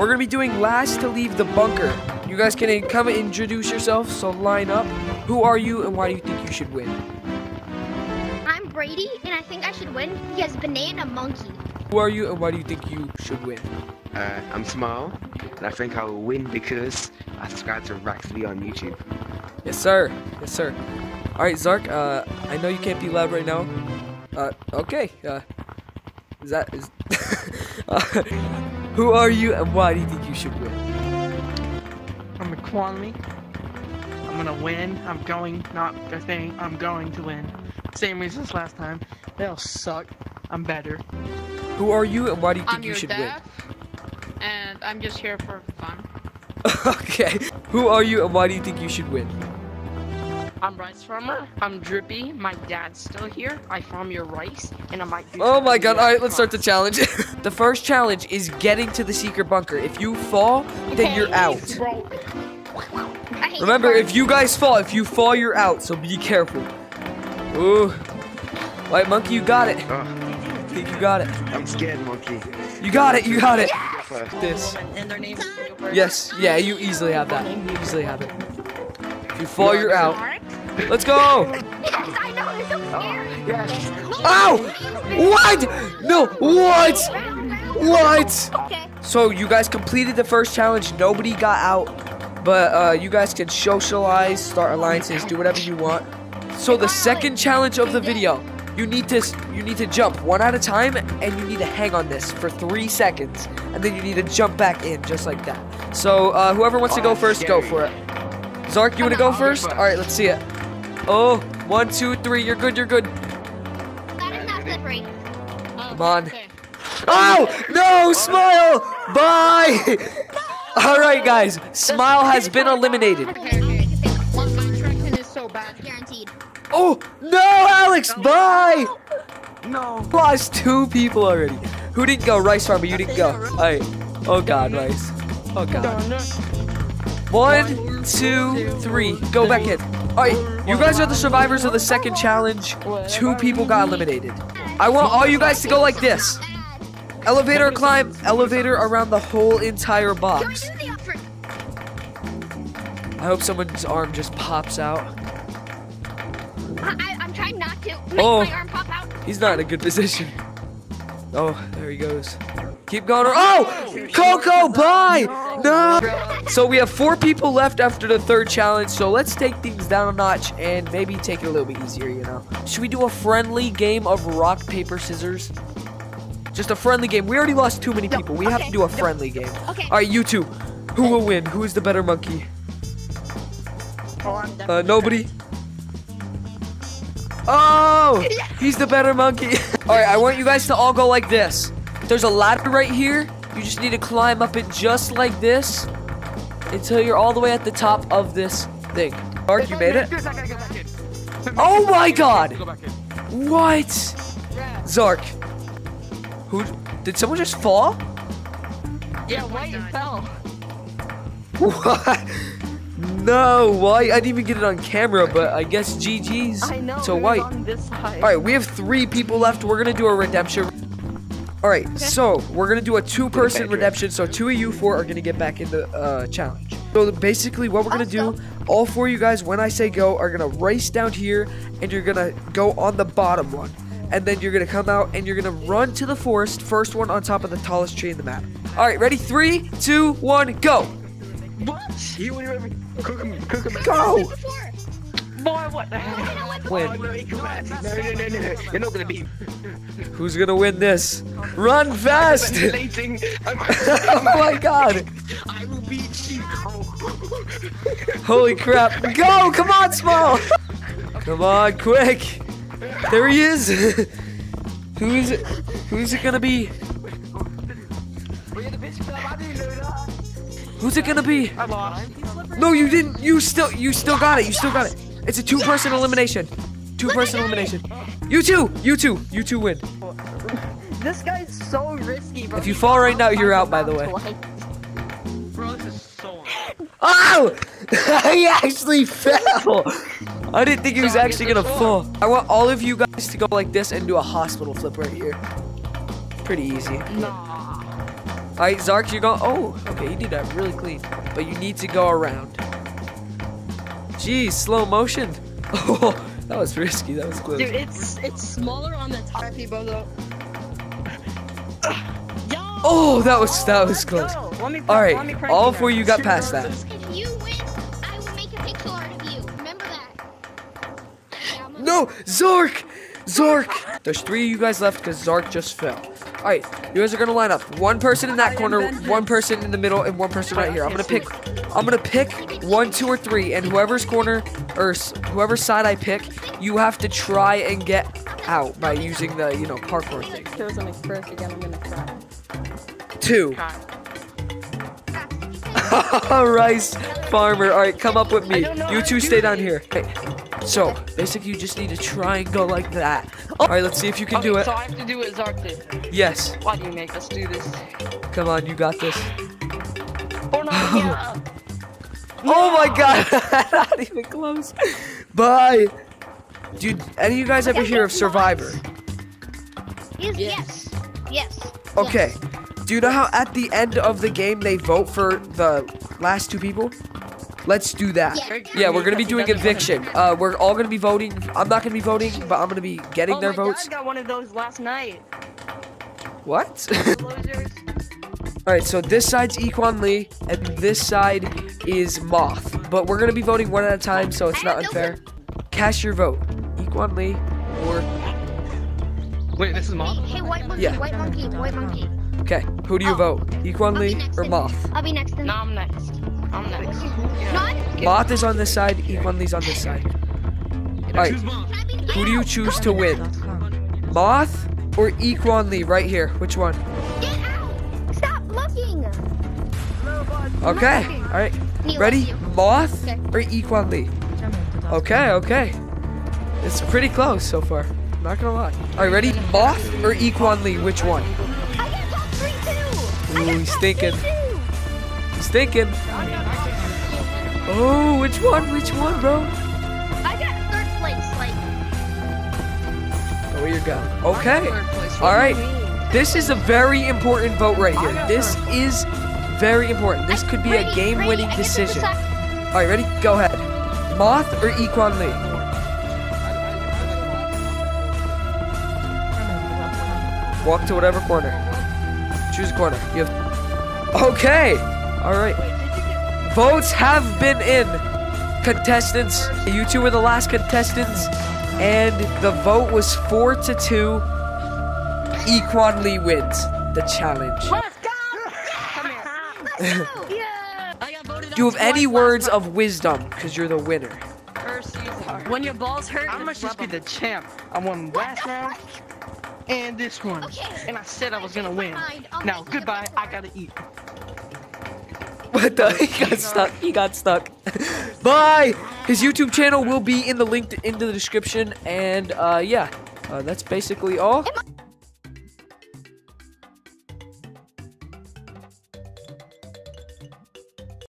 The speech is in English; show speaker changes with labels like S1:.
S1: We're gonna be doing last to leave the bunker. You guys can come and introduce yourself, so line up. Who are you and why do you think you should win?
S2: I'm Brady, and I think I should win because Banana Monkey.
S1: Who are you and why do you think you should win?
S3: Uh, I'm Smile, and I think I will win because I subscribe to Raxley on YouTube.
S1: Yes, sir. Yes, sir. All right, Zark. Uh, I know you can't be loud right now. Uh, okay. Uh, is that is? uh, who are you and why do you think you should win?
S4: I'm Equanly. I'm gonna win. I'm going, not the thing. I'm going to win. Same reason as last time. They'll suck. I'm better.
S1: Who are you and why do you think
S5: I'm
S1: you
S5: your
S1: should
S5: dad, and I'm just here for fun.
S1: okay. Who are you and why do you think you should win?
S4: I'm rice farmer. I'm drippy. My dad's still here. I farm your rice, and I might do.
S1: Oh my god, alright, let's start the challenge. the first challenge is getting to the secret bunker. If you fall, then you're out.
S4: Bro,
S2: I hate
S1: Remember, if you guys fall, if you fall, you're out, so be careful. Ooh. White monkey, you got it. Ah.
S3: Oh,
S1: I think you got it.
S3: I'm scared, monkey.
S1: You got it, you got it.
S3: Go first.
S1: This.
S4: and their names.
S1: Yes, yeah, you easily have that. You easily have it. If you fall, you're out. Let's go!
S2: Yes, I know. It's so scary.
S3: Yes.
S1: Ow! What? No, what? What?
S2: Okay.
S1: So you guys completed the first challenge. Nobody got out, but uh, you guys can socialize, start alliances, do whatever you want. So the second challenge of the video, you need to you need to jump one at a time, and you need to hang on this for three seconds, and then you need to jump back in just like that. So uh, whoever wants to
S3: Oh,
S1: go first, go for it. Zark, you want to go
S3: I'll go
S1: first?
S3: first.
S1: All right, let's see it. Oh, one, two, three. You're good. You're good.
S2: That is not slippery.
S1: Come on. Oh no, Smile! Bye. All right, guys. Smile has been eliminated.
S5: Okay, okay. One contraction is so bad.
S2: Guaranteed.
S1: Oh no, Alex! Bye.
S3: No.
S1: Lost two people already. Who didn't go? Rice Farmer, you didn't go. All right. Oh God, Rice. Oh God. One, two, three. Go back in. All right, you guys are the survivors of the second challenge. Two people got eliminated. I want all you guys to go like this. Elevator climb, elevator around the whole entire box.
S2: do the upper?
S1: I hope someone's arm just pops out.
S2: I, I'm trying not to make
S1: Oh.
S2: my arm pop out.
S1: He's not in a good position. Oh, there he goes. Keep going. Oh! Coco, bye! No! So we have four people left after the third challenge, so let's take things down a notch and maybe take it a little bit easier, you know? Should we do a friendly game of rock, paper, scissors? Just a friendly game. We already lost too many people. We have to do a
S2: no.
S1: friendly game.
S2: Okay.
S1: Alright, you two. Who will win? Who is the better monkey? Uh, nobody? Oh! He's the better monkey. Alright, I want you guys to all go like this. There's a ladder right here. You just need to climb up it just like this until you're all the way at the top of this thing. Mark, you made it? Oh my god! What? Zark. Who? Did someone just fall?
S4: Yeah, wait, it fell.
S1: What? No, why? I didn't even get it on camera, but I guess GG's
S4: I know.
S1: to white.
S4: On this side.
S1: All right, we have three people left. We're gonna do a redemption. All right, so we're gonna do a two-person redemption. So two of you four are gonna get back in the uh, challenge. So basically, what we're gonna
S2: Let's
S1: do, all four of you guys, when I say go, are gonna race down here, and you're gonna go on the bottom one, and then you're gonna come out and you're gonna run to the forest. First one on top of the tallest tree in the map. All right, ready? Three, two, one, go!
S4: What?
S3: You would have cook him, cook him.
S1: Go!
S2: Before.
S4: Boy, what the heck?
S3: Oh,
S1: Win.
S3: no, he come at me. no, no, no, no, You're not gonna beat.
S1: Who's gonna win this? Run fast! Oh my god!
S3: I will beat you.
S1: Holy crap. Go! Come on, Small! Come on, quick! There he is! who's it? who's it gonna be? Who's it gonna be? No, you didn't. You still you still got it. You still got it. It's a two-person elimination. Two-person elimination. You two. You two. You two win.
S4: This guy's so risky, bro.
S1: If you fall right now, you're out, by the way.
S4: Bro, this is so.
S1: Oh! he actually fell. I didn't think he was actually gonna fall. I want all of you guys to go like this and do a hospital flip right here. Pretty easy.
S4: Nah.
S1: Alright, Zark, you're going. Oh, okay, you did that really clean. But you need to go around. Jeez, slow motion. Oh, that was risky. That was close.
S6: Dude, it's it's smaller on the top.
S4: RIP Bozo.
S1: Oh, that was that was close.
S6: Yo,
S1: All right,
S6: let me prank
S1: all four of you got past that.
S2: If you win, I will make a pixel art of you. Remember that. Yeah,
S1: No, Zork! Zork! There's three of you guys left because Zark just fell. Alright, you guys are gonna line up. One person in that corner, one person in the middle, and one person right here. I'm gonna pick I'm gonna pick one, two, or three, and whoever's corner or s- whoever's side I pick, you have to try and get out by using the, you know, parkour thing.
S6: Chosen a first again, I'm gonna cry.
S1: Two. Rice farmer. Alright, come up with me.
S6: I don't know
S1: You two
S6: do
S1: stay down here. Okay. So, basically you just need to try and go like that. Alright, let's see if you can
S6: okay,
S1: do it.
S6: so I have to do what Zark did.
S1: Yes.
S6: Why do you make us do this?
S1: Come on, you got this.
S6: Oh no, yeah.
S1: Oh my god! Not even close. Bye. Dude, any of you guys ever hear of Survivor?
S2: Yes.
S6: Yes.
S2: Yes. yes.
S1: Okay. Do you know how at the end of the game they vote for the last two people? Let's do that.
S2: Yeah.
S1: Yeah, we're gonna be doing eviction. Uh, we're all gonna be voting. I'm not gonna be voting, but I'm gonna be getting
S6: Oh,
S1: their
S6: my
S1: votes.
S6: dad got one of those last night.
S1: What?
S6: Losers.
S1: Alright, so this side's Equanly, and this side is Moth. But we're gonna be voting one at a time, so it's not unfair. Cast your vote. Equanly or
S3: Wait, this is
S2: Hey,
S3: mom?
S2: hey, white monkey,
S1: Yeah.
S2: white monkey, white monkey.
S1: Okay, who do you
S2: Oh.
S1: vote?
S2: Equanly
S1: or. Moth?
S2: I'll be next then.
S6: No, I'm next. I'm next.
S2: Not.
S1: Moth is on this side, Equanly's on this side. Alright,
S2: Can I be
S1: who do you choose to win? Moth or Equanly? Right here. Which one? Okay, alright. Ready?
S2: you.
S1: Moth
S2: Okay.
S1: or Equanly? Okay, okay. It's pretty close so far. I'm Not gonna lie. Alright, ready? Moth or Equanly? Which one?
S2: I got top three too. I
S1: Ooh, he's
S2: top
S1: thinking. He's thinking. Oh, which one? Which one, bro?
S2: I got third place. Like,
S1: Oh, where you going? Okay. All right. This is a very important vote right here. This is very important. This could be a game-winning
S2: Brady, I get to
S1: decision. All right, ready? Go ahead. Moth or Equanly? Walk to whatever corner. Choose a corner. You have. Okay. All right. Votes have been in. Contestants, you two were the last contestants, and the vote was four to two. Equanly wins the challenge.
S6: Yeah. I got voted
S1: Do you have any words of wisdom? Because you're the winner.
S6: First season. When your balls hurt,
S4: I must just be the champ. I won last round and this one.
S2: Okay.
S4: And I said I was gonna win. Now, goodbye. I gotta eat.
S1: What the? He got stuck. He got stuck. Bye. His YouTube channel will be in the link in the description, and uh, yeah, uh, that's basically all.
S2: Am